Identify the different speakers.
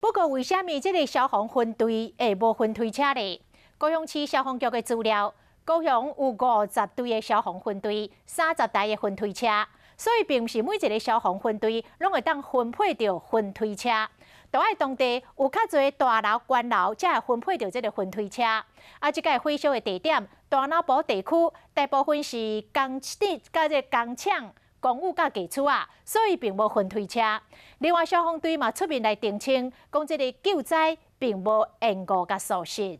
Speaker 1: 不过，为什么这个消防分队会无分推车呢？高雄市消防局的资料，高雄有五十队的消防分队，三十台的分推车，所以并不是每一个消防分队拢会当分配到分推车。都爱当地有较侪大楼、关楼，才会分配到这个分推车。啊，即个火烧的地点，大脑堡地区大部分是工地、甲这工厂、公务甲基础啊，所以并无分推车。另外，消防队嘛出面来澄清，讲这个救灾并无延误甲疏失。